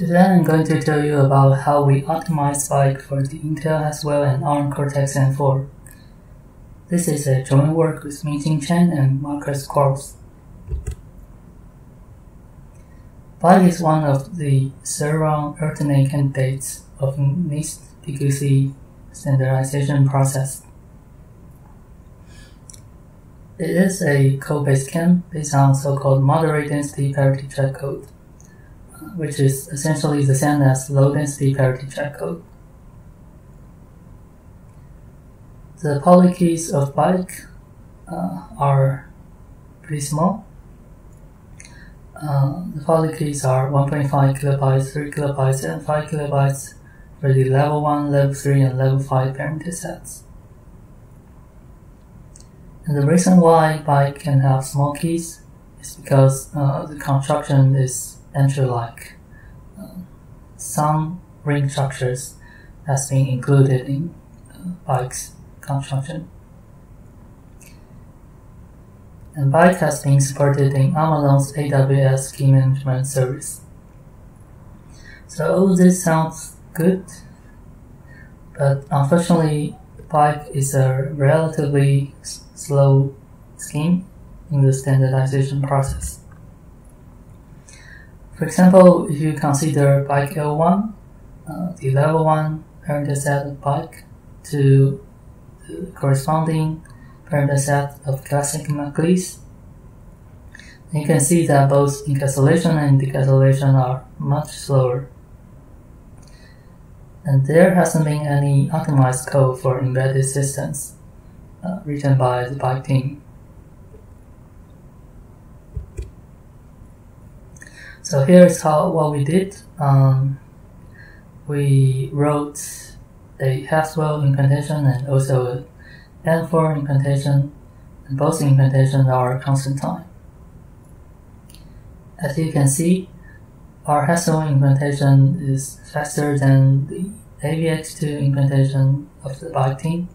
Today I'm going to tell you about how we optimize Spike for the Intel Haswell and ARM Cortex-M4. This is a joint work with Ming-Shing Chen and Markus Krausz. Bike is one of the several alternate candidates of NIST PQC standardization process. It is a code-based KEM based on so-called moderate density parity check code, which is essentially the same as low density parity check code. The public keys of bike uh, are pretty small. Uh, the public keys are 1.5 kilobytes, 3 kilobytes, and 5 kilobytes for the level 1, level 3, and level 5 parameter sets. And the reason why bike can have small keys is because uh, the construction is NTRU-like. Uh, some ring structures has been included in uh, bikes construction. And Bike has been supported in Amazon's AWS key management service. So all this sounds good, but unfortunately, Bike is a relatively slow scheme in the standardization process. For example, if you consider Bike L1, uh, the level 1 parameter set of Bike, to the corresponding parameter set of classic McEliece. You can see that both encapsulation and decapsulation are much slower. And there hasn't been any optimized code for embedded systems uh, written by the bike team. So here's how what we did. Um, we wrote a Haswell implementation and also a M4 implementation, and both implementations are constant time. As you can see, our Haswell implementation is faster than the AVX2 implementation of the bike team.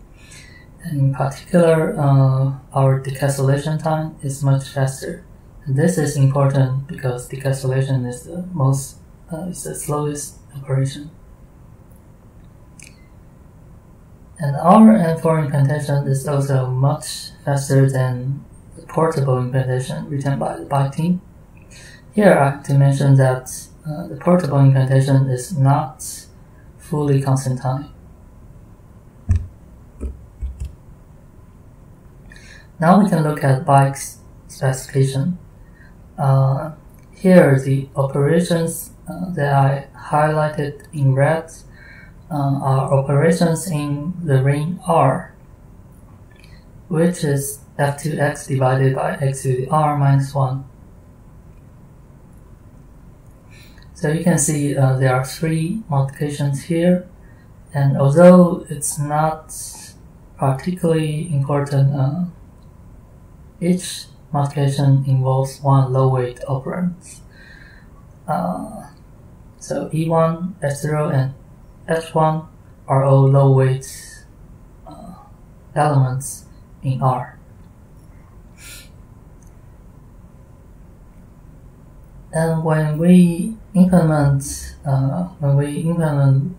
And in particular, uh, our decapsulation time is much faster. This is important because decapsulation is the most, uh, is the slowest operation. And our M4 implementation is also much faster than the portable implementation written by the bike team. Here I have to mention that uh, the portable implementation is not fully constant time. Now we can look at bike's specification. Uh, here the operations uh, that I highlighted in red uh, are operations in the ring R, which is f2x divided by x to the r minus 1. So you can see uh, there are three multiplications here, and although it's not particularly important, uh, each multiplication involves one low weight operand. Uh, so E1, F0, and H1 are all low weight uh, elements in R. And when we implement uh, when we implement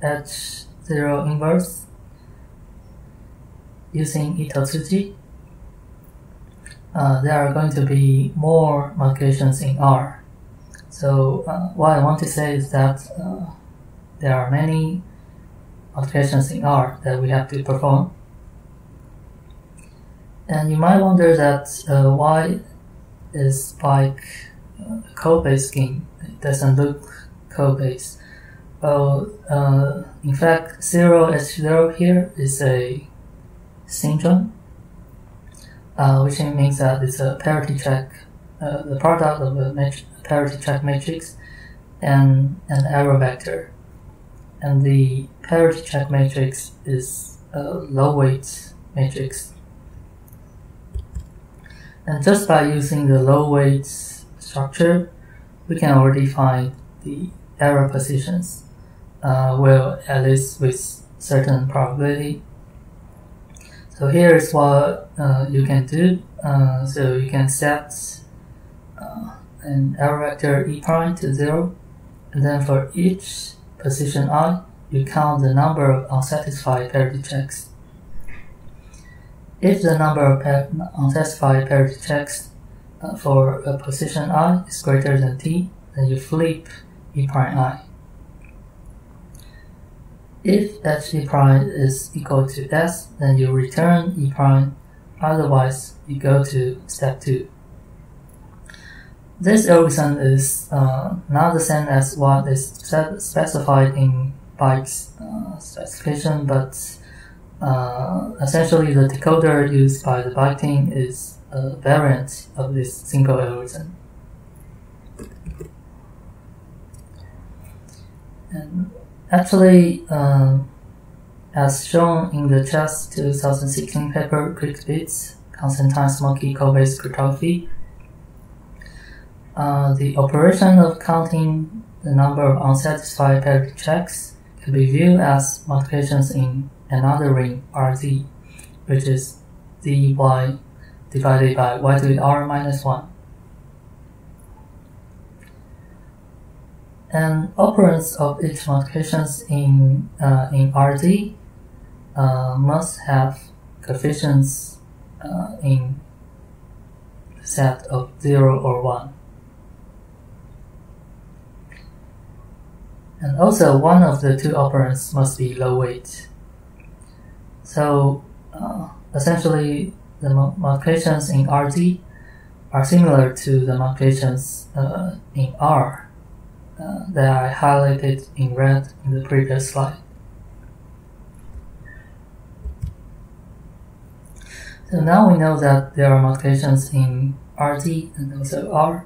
H0 inverse using Itoh-Tsujii, uh, there are going to be more multiplications in R. So uh, what I want to say is that uh, there are many multiplications in R that we have to perform. And you might wonder that uh, why is Bike uh, code-based scheme? It doesn't look code-based. Well, uh, in fact, 0H0 here is a syndrome, uh, which means that it's a parity check, uh, the product of a parity check matrix and an error vector and the parity check matrix is a low weight matrix. And just by using the low weight structure, we can already find the error positions, uh, well, at least with certain probability. So here is what uh, you can do. Uh, so you can set uh, an error vector e prime to zero And then for each position i, you count the number of unsatisfied parity checks. If the number of unsatisfied parity checks uh, for a position i is greater than t, then you flip e prime i. If e prime is equal to s, then you return e prime, otherwise you go to step 2. This algorithm is uh, not the same as what is specified in Bike's uh, specification, but uh, essentially the decoder used by the Byte team is a variant of this single algorithm. And actually, um, as shown in the CHES 2016 paper, Quick Bits, Constant-Time Small-Key Code-based cryptography, uh, the operation of counting the number of unsatisfied parity checks can be viewed as multiplications in another ring Rz, which is dy divided by y to the r minus 1. And operands of each multiplications in, uh, in Rz uh, must have coefficients uh, in set of 0 or 1. And also, one of the two operands must be low weight. So, uh, essentially, the multiplications in Rz are similar to the multiplications uh, in R that I highlighted in red in the previous slide. So now we know that there are mutations in Rz and also R,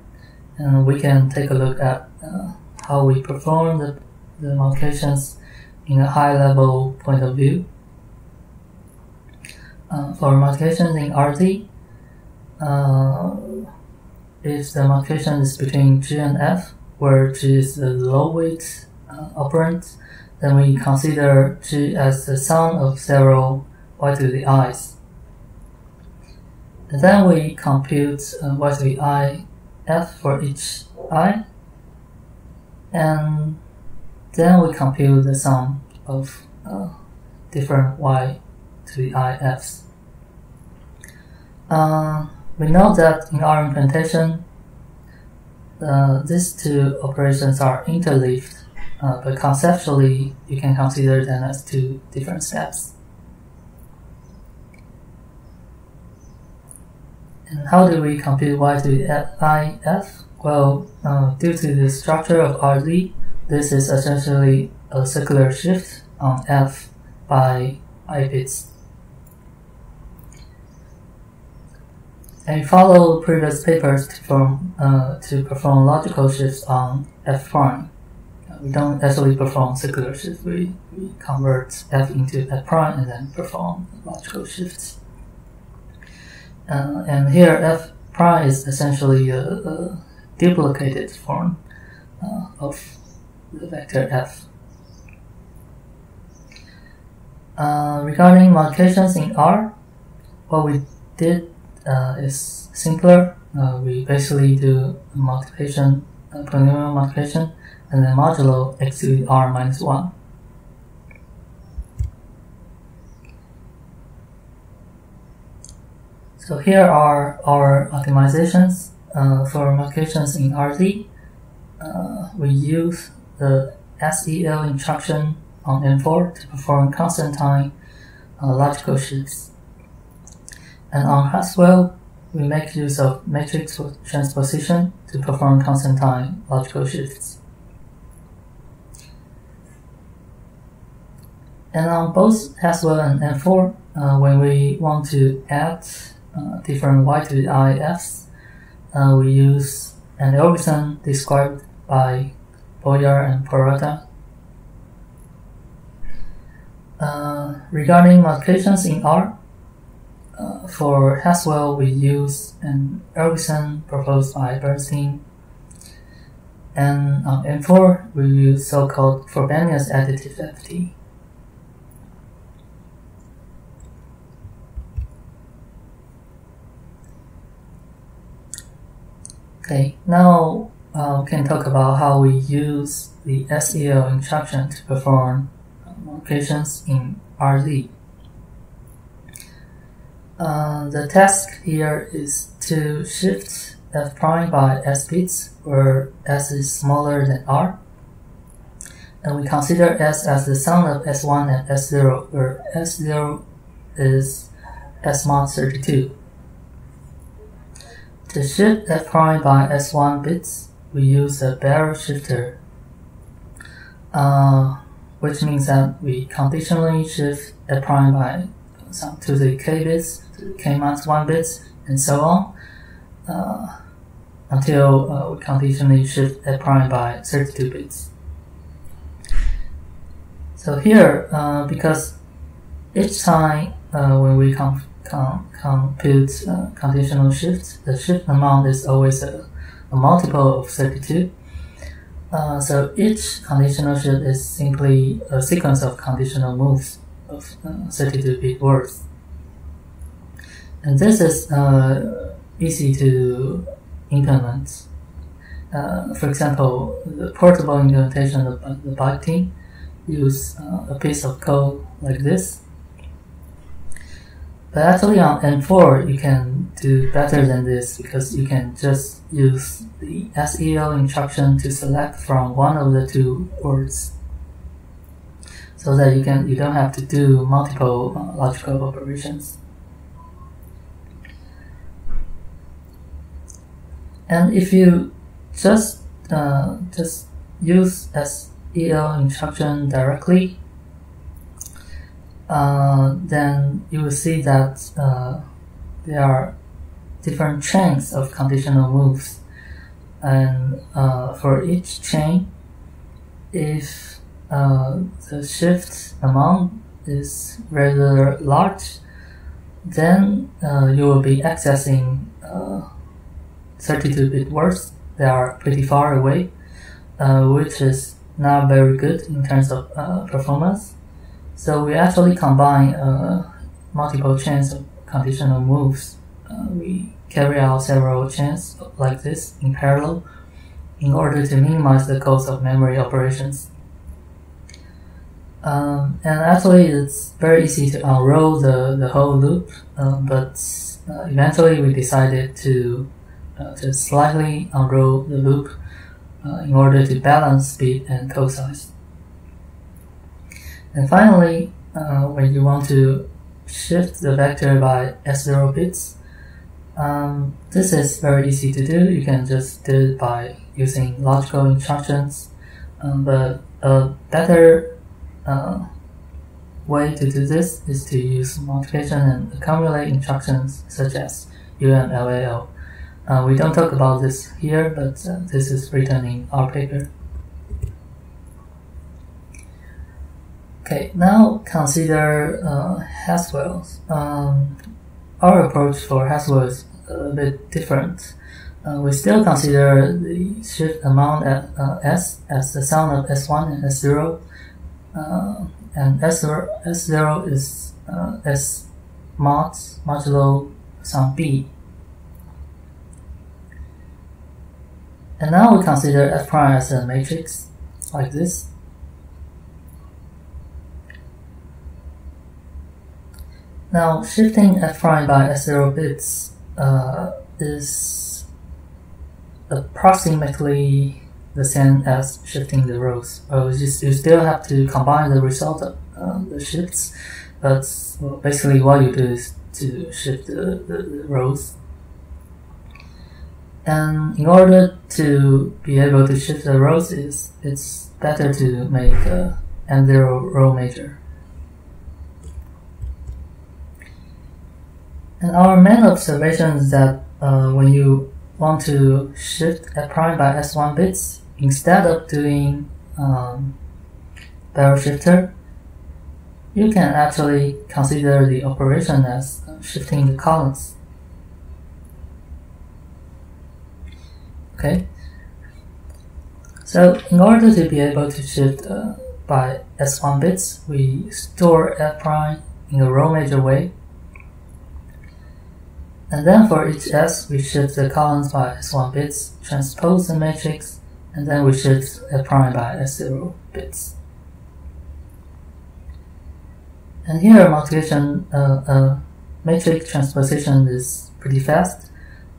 and we can take a look at uh, how we perform the, the multiplications in a high level point of view. Uh, for mutations in Rz, uh, if the mutation is between G and F, where G is the low weight uh, operand, then we consider G as the sum of several y to the i's. And then we compute uh, y to the i f for each i and then we compute the sum of uh, different y to the ifs. Uh, we know that in our implementation, uh, these two operations are interleaved, uh, but conceptually you can consider them as two different steps. And how do we compute y to the if? Well, uh, due to the structure of Rz, this is essentially a circular shift on f by i bits. And follow previous papers to perform, uh, to perform logical shifts on f prime. We don't actually perform circular shifts, we, we convert f into f prime and then perform logical shifts. Uh, and here f prime is essentially a, a duplicated form uh, of the vector f. Uh, regarding multiplications in R, what we did uh, is simpler. Uh, we basically do multiplication, polynomial multiplication, and then modulo x to the r minus 1. So here are our optimizations uh, for multiplications in Rz, uh, we use the SEL instruction on M4 to perform constant-time uh, logical shifts. And on Haswell, we make use of matrix transposition to perform constant-time logical shifts. And on both Haswell and M4, uh, when we want to add uh, different y to the i f's, uh, we use an algorithm described by Boyar and Peralta. Uh, regarding multiplications in R, for Haswell we use an algorithm proposed by Bernstein. And on M4 we use so-called Frobenius additive FFT. Okay, now uh, we can talk about how we use the SEL instruction to perform multiplications in RZ. Uh, the task here is to shift f prime by s bits where s is smaller than r. And we consider s as the sum of s1 and s0 where s0 is s mod 32. To shift f prime by s1 bits, we use a barrel shifter, uh, which means that we conditionally shift f prime by some to the k bits, k minus 1 bits, and so on, uh, until uh, we conditionally shift f prime by 32 bits. So here, uh, because each time uh, when we com com compute uh, conditional shifts, the shift amount is always a, a multiple of 32. Uh, so each conditional shift is simply a sequence of conditional moves of 32-bit words. And this is uh, easy to implement. Uh, for example, the portable implementation of the BikeTeam use uh, a piece of code like this. But actually on M4 you can do better than this because you can just use the SEL instruction to select from one of the two words so that you can you don't have to do multiple uh, logical operations. And if you just uh, just use SEL instruction directly, uh, then you will see that uh, there are different chains of conditional moves, and uh, for each chain, if uh, the shift amount is rather large, then uh, you will be accessing 32-bit words that are pretty far away, which is not very good in terms of performance. So we actually combine uh, multiple chains of conditional moves. Uh, we carry out several chains like this in parallel in order to minimize the cost of memory operations. Um, and actually, it's very easy to unroll the, the whole loop, um, but uh, eventually we decided to, uh, to slightly unroll the loop uh, in order to balance speed and code size. And finally, uh, when you want to shift the vector by S0 bits, um, this is very easy to do. You can just do it by using logical instructions. Um, but a better uh, way to do this is to use multiplication and accumulate instructions such as UMLAL. Uh, we don't talk about this here, but uh, this is written in our paper. Okay, now consider uh, Haswell. Um, our approach for Haswell is a bit different. Uh, we still consider the shift amount at uh, S as the sum of S1 and S0. Uh, and S0, S0 is uh, S mod modulo sum B. And now we consider F prime as a matrix like this. Now, shifting f prime by s0 bits uh, is approximately the same as shifting the rows. Uh, you, you still have to combine the result of uh, the shifts, but basically what you do is to shift the, the, the rows. And in order to be able to shift the rows, it's, better to make a M0 row major. And our main observation is that uh, when you want to shift f prime by s1 bits, instead of doing um, barrel shifter, you can actually consider the operation as shifting the columns. Okay. So in order to be able to shift uh, by S1 bits, we store F prime in a row major way And then for each S, we shift the columns by S1 bits, transpose the matrix, and then we shift S prime by S0 bits. And here multiplication, uh, uh, matrix transposition is pretty fast.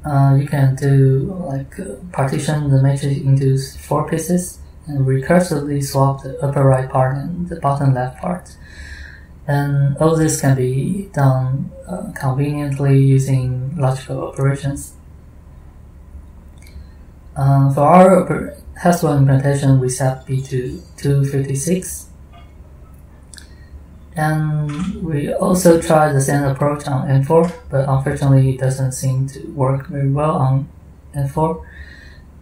Uh, you can do like uh, partition the matrix into four pieces and recursively swap the upper right part and the bottom left part. And all this can be done uh, conveniently using logical operations. Uh, for our Haswell implementation, we set B to 256. And we also tried the same approach on M4, but unfortunately it doesn't seem to work very well on M4.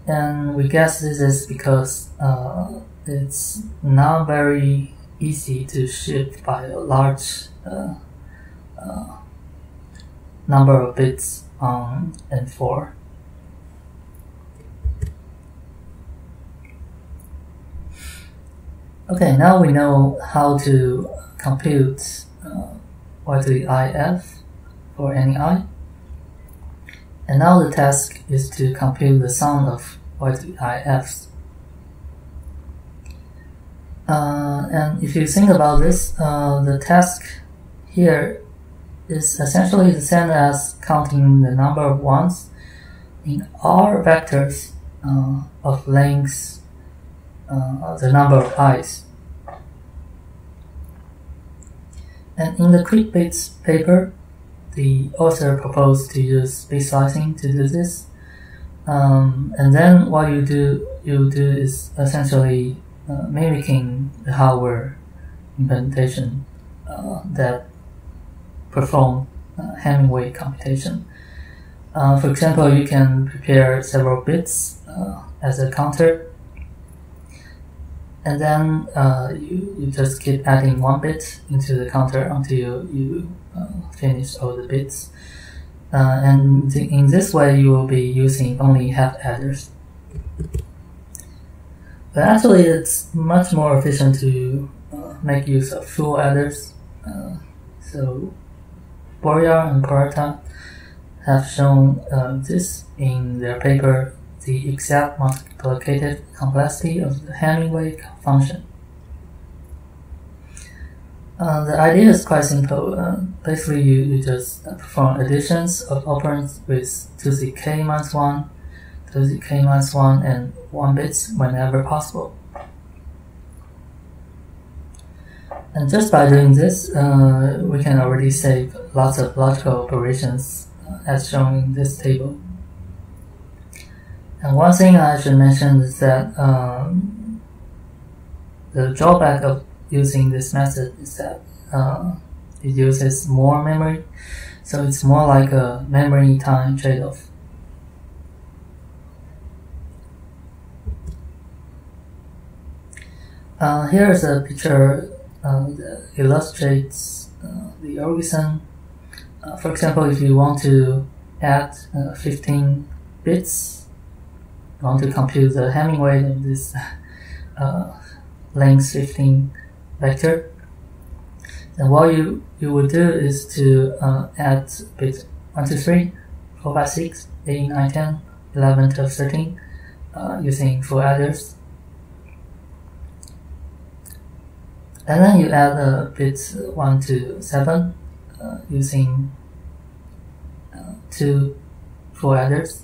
And we guess this is because uh, it's not very easy to shift by a large uh, uh, number of bits on M4. Okay, now we know how to compute uh, y to the if for any i. And now the task is to compute the sum of y to the ifs. Uh, and if you think about this, uh, the task here is essentially the same as counting the number of ones in R vectors uh, of length, uh, the number of i's. And in the QcBits paper, the author proposed to use bit slicing to do this. Um, and then what you do, you do is essentially uh, mimicking the hardware implementation uh, that perform uh, weight computation. Uh, for example, you can prepare several bits uh, as a counter, and then uh, you, you just keep adding one bit into the counter until you, finish all the bits. and th in this way, you will be using only half adders. But actually, it's much more efficient to uh, make use of full adders. Uh, so, Boyar and Peralta have shown uh, this in their paper, The Exact Multiplicative Complexity of the Hamming Function. Uh, the idea is quite simple. Uh, basically, you, you just perform additions of operands with 2 z k minus 1 to the k minus 1 and 1 bits whenever possible. And just by doing this, uh, we can already save lots of logical operations uh, as shown in this table. And one thing I should mention is that um, the drawback of using this method is that uh, it uses more memory, so it's more like a memory time trade-off. Uh, here is a picture uh, that illustrates uh, the algorithm. Uh, for example, if you want to add uh, 15 bits, want to compute the Hamming weight of this uh, length 15 vector, then what you, you would do is to add bits 1, 2, 3, 4, 5, 6, 8, 9, 10, 11, 12, 13 using four adders And then you add uh, bits 1 to 7 uh, using uh, two four adders.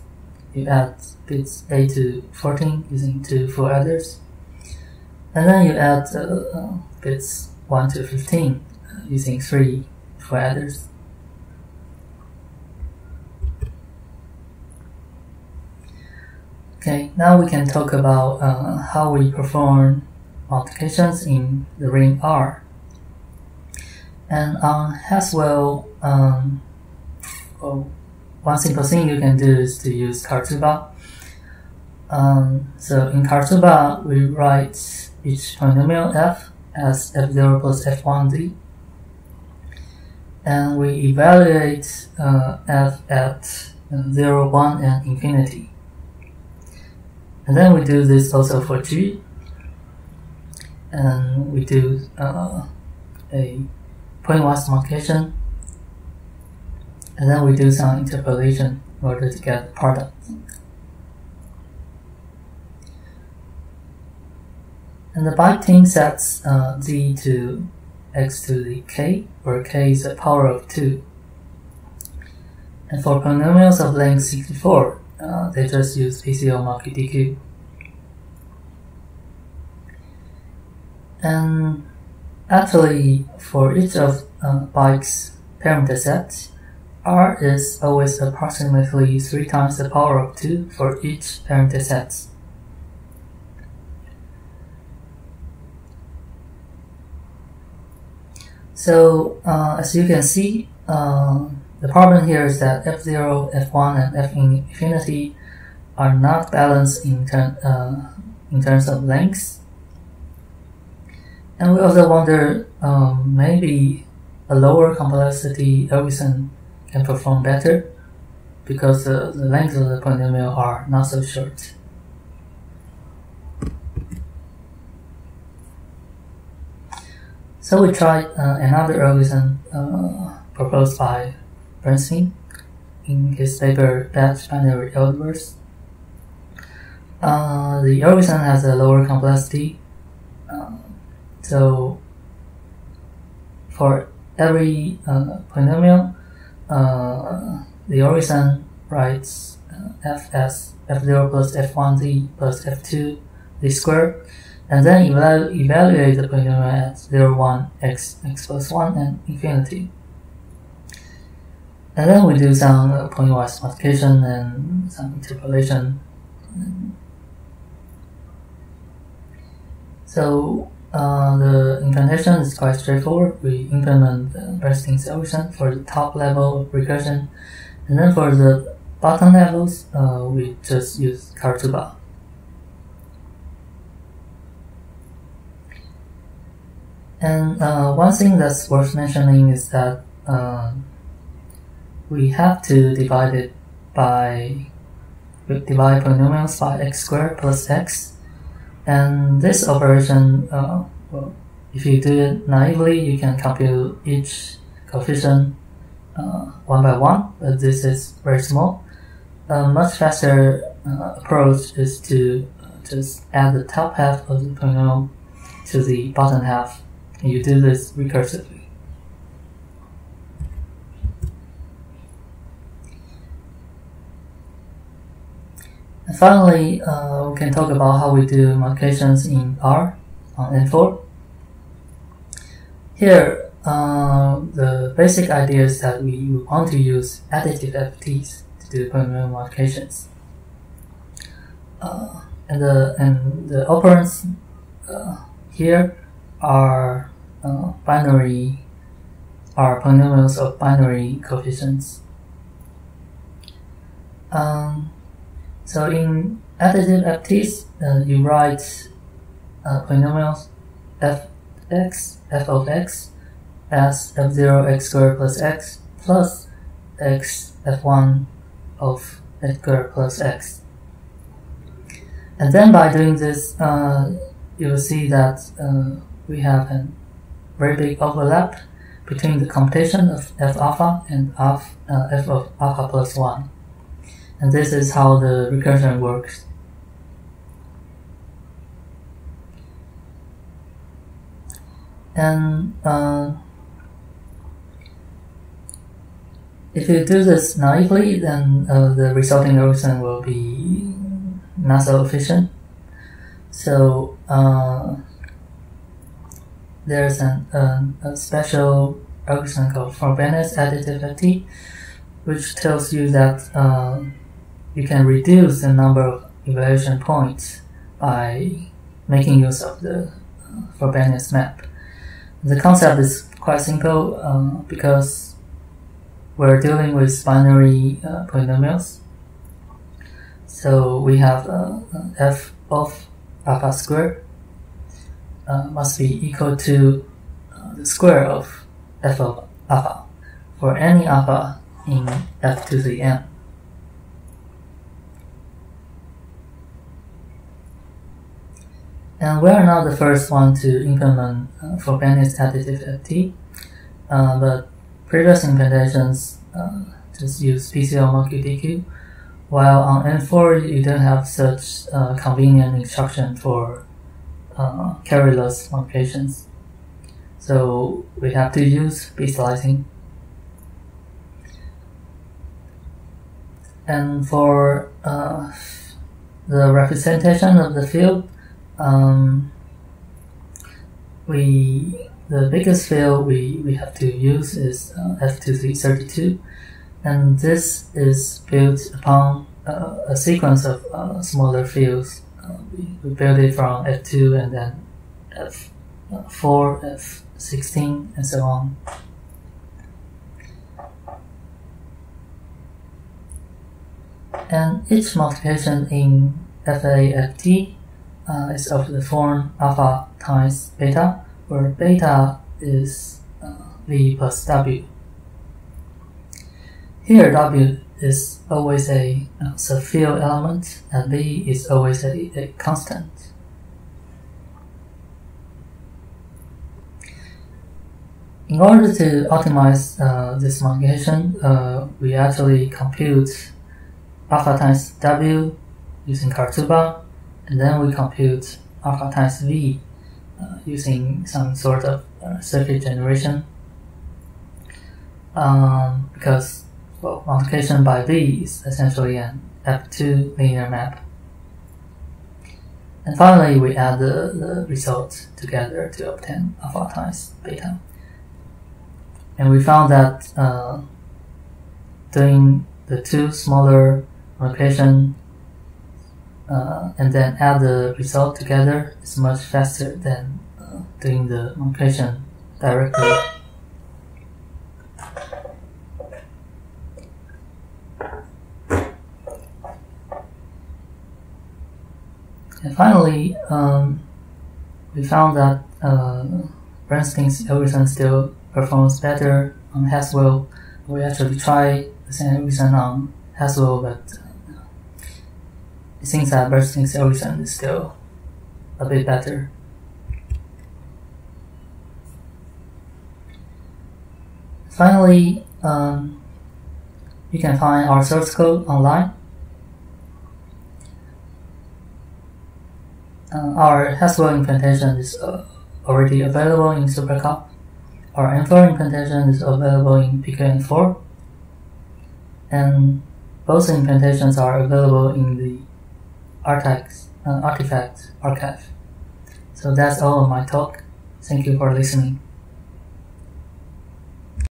You add bits 8 to 14 using two full adders. And then you add uh, uh, bits 1 to 15 uh, using three full adders. Okay, now we can talk about how we perform multiplications in the ring R. And on Haswell, um, oh, one simple thing you can do is to use Karatsuba. Um, so in Karatsuba, we write each polynomial f as f0 plus f1d. And we evaluate uh, f at uh, 0, 1, and infinity. And then we do this also for g and we do uh, a pointwise multiplication and then we do some interpolation in order to get the product. And the team sets uh, z to x to the k, where k is the power of 2. And for polynomials of length 64, uh, they just use PCLMULQDQ. And actually, for each of uh, Bike's parameter sets, R is always approximately 3 times the power of 2 for each parameter set. So, uh, as you can see, uh, the problem here is that f0, f1, and f infinity are not balanced in, ter uh, in terms of length. And we also wonder um, maybe a lower complexity algorithm can perform better because the, the length of the polynomial are not so short. So we tried uh, another algorithm uh, proposed by Bernstein in his paper Batch Binary Algebras. Uh, the algorithm has a lower complexity uh, so for every uh, polynomial, uh, the origin writes uh, f as f0 plus f1z plus f2 z squared, and then evalu evaluate the polynomial at 0, 1, x, x plus 1, and infinity. And then we do some uh, pointwise multiplication and some interpolation. So uh, the implementation is quite straightforward. We implement the Bernstein solution for the top level recursion, and then for the bottom levels, uh, we just use Karatsuba. And uh, one thing that's worth mentioning is that uh, we have to divide it by divide polynomials by x squared plus x and this operation, uh, well, if you do it naively, you can compute each coefficient uh, one by one, but this is very small. A much faster uh, approach is to uh, just add the top half of the polynomial to the bottom half, and you do this recursively. And finally, uh, we can talk about how we do multiplications in R on M4. Here, uh, the basic idea is that we want to use additive FFTs to do polynomial multiplications. Uh, and the and the operands uh, here are uh, binary are polynomials of binary coefficients. Um, so in additive FFTs, uh, you write uh, polynomials f x f of x as f0 x squared plus x plus x f1 of x squared plus x. And then by doing this, uh, you will see that uh, we have a very big overlap between the computation of f alpha and f, uh, f of alpha plus 1. And this is how the recursion works. And uh, if you do this naively, then uh, the resulting recursion will be not so efficient. So uh, there's an, a special algorithm called Frobenius additive FFT, which tells you that uh, you can reduce the number of evaluation points by making use of the uh, Frobenius map. The concept is quite simple uh, because we're dealing with binary uh, polynomials. So we have uh, f of alpha squared uh, must be equal to uh, the square of f of alpha for any alpha in f to the n. And we are not the first one to implement uh, Frobenius additive FFT, uh, but previous implementations uh, just use PCLMULQDQ. While on M4, you don't have such uh, convenient instruction for uh, carryless multiplications. So we have to use B-slicing. And for uh, the representation of the field, um, we the biggest field we, we have to use is uh, F2332 and this is built upon uh, a sequence of uh, smaller fields. Uh, we, we build it from F2 and then F4, F16 and so on. And each multiplication in FAFT uh, is of the form alpha times beta, where beta is uh, V plus W. Here W is always a uh, element and V is always a, a constant. In order to optimize uh, this multiplication, uh, we actually compute alpha times W using Karatsuba, and then we compute alpha times V uh, using some sort of uh, circuit generation. Um, because well, multiplication by V is essentially an F2 linear map. And finally, we add the, the results together to obtain alpha times beta. And we found that uh, doing the two smaller multiplication uh, and then add the result together is much faster than uh, doing the multiplication directly. And finally, um, we found that uh, Bernstein's algorithm still performs better on Haswell. We actually try the same algorithm on Haswell, but it seems that Bernstein's algorithm is still a bit better. Finally, um, you can find our source code online. Uh, our Haswell implementation is uh, already available in SUPERCOP. Our M4 implementation is available in pqm4. And both implementations are available in the artifacts, uh, artifact archive. So that's all of my talk. Thank you for listening.